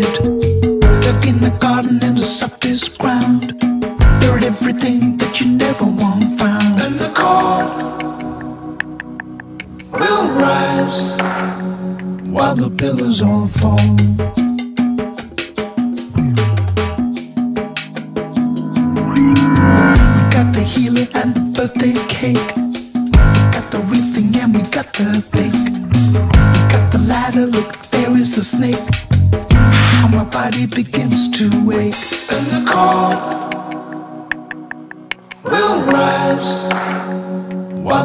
bed. Dug in the garden in the softest ground. Buried everything that you never want found. And the cold will rise while the pillars all fall. We got the healer and the birthday cake. We got the real thing and we got the fake. We got the ladder, look, there is the snake.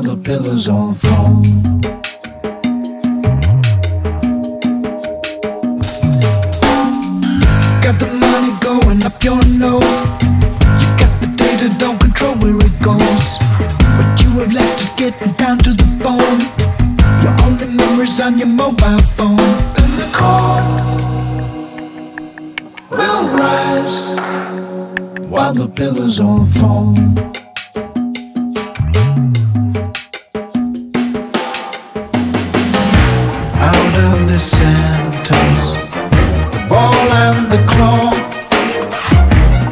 The billows all fall. Got the money going up your nose. You got the data, don't control where it goes. What you have left is getting down to the bone. Your only memories on your mobile phone. And the cold will rise while the billows all fall. The claw.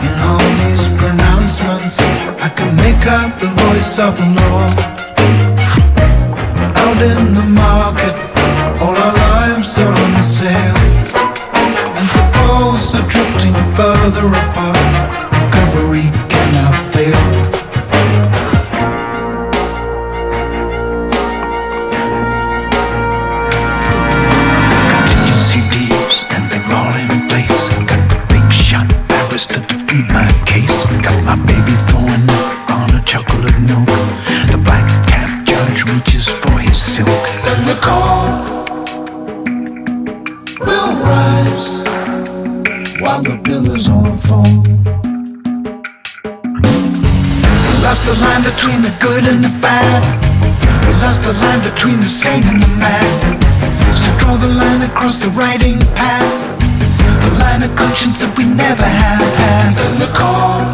In all these pronouncements, I can make out the voice of the law. Out in the market, all our lives are on sale. And the poles are drifting further apart. My case. Got my baby on a chocolate milk. The black cap judge reaches for his silk. And the cold will rise while the all fall. We lost the line between the good and the bad. We lost the line between the sane and the mad. Draw the line across the writing pad. The line of conscience that we never have had. And the cold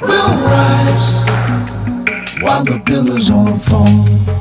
will rise while the billows all fall.